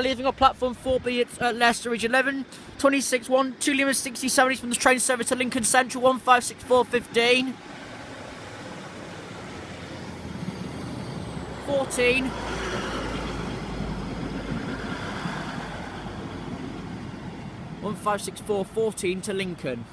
Leaving on platform 4B at uh, Leicester Ridge 11, 26 1, 2 Lima 67 from the train service to Lincoln Central 156415. 14. 1564 14 to Lincoln.